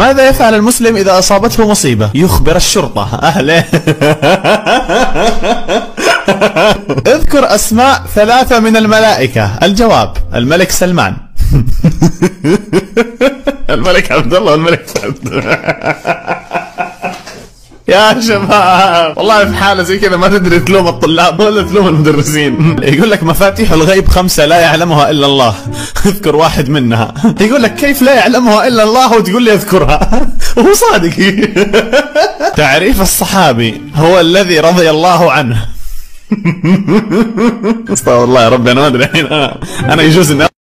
ماذا يفعل المسلم إذا أصابته مصيبة؟ يخبر الشرطة. أهله اذكر أسماء ثلاثة من الملائكة. الجواب الملك سلمان. الملك عبد الله والملك سعد يا شباب. والله في حالة زي كذا ما تدري تلوم الطلاب ولا تلوم المدرسين. يقول لك مفاتيح الغيب خمسة لا يعلمها إلا الله. اذكر واحد منها. يقول لك كيف لا يعلمها إلا الله وتقول لي اذكرها؟ وهو صادق. تعريف الصحابي هو الذي رضي الله عنه. استغفر الله يا ربي أنا ما أدري الحين. أنا أنا يجوز إني